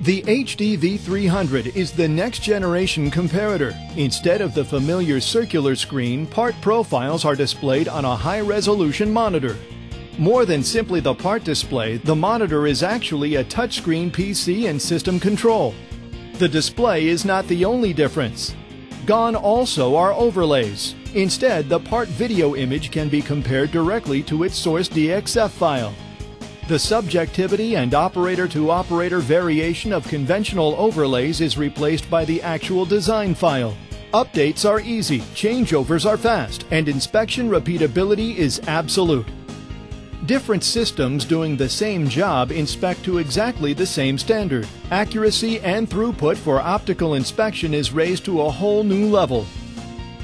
The HDV300 is the next generation comparator. Instead of the familiar circular screen, part profiles are displayed on a high resolution monitor. More than simply the part display, the monitor is actually a touchscreen PC and system control. The display is not the only difference. Gone also are overlays. Instead, the part video image can be compared directly to its source DXF file. The subjectivity and operator-to-operator variation of conventional overlays is replaced by the actual design file. Updates are easy, changeovers are fast, and inspection repeatability is absolute. Different systems doing the same job inspect to exactly the same standard. Accuracy and throughput for optical inspection is raised to a whole new level.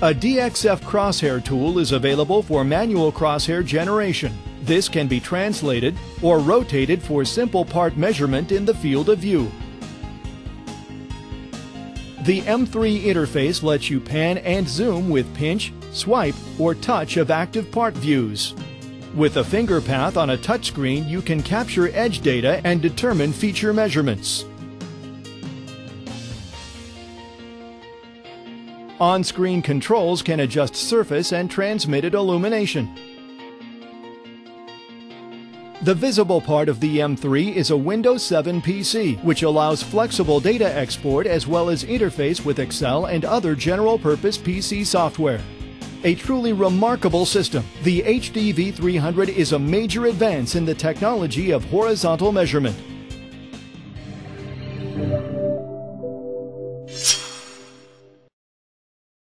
A DXF crosshair tool is available for manual crosshair generation. This can be translated or rotated for simple part measurement in the field of view. The M3 interface lets you pan and zoom with pinch, swipe, or touch of active part views. With a finger path on a touchscreen, you can capture edge data and determine feature measurements. On-screen controls can adjust surface and transmitted illumination. The visible part of the M3 is a Windows 7 PC, which allows flexible data export as well as interface with Excel and other general-purpose PC software. A truly remarkable system, the HDV300 is a major advance in the technology of horizontal measurement.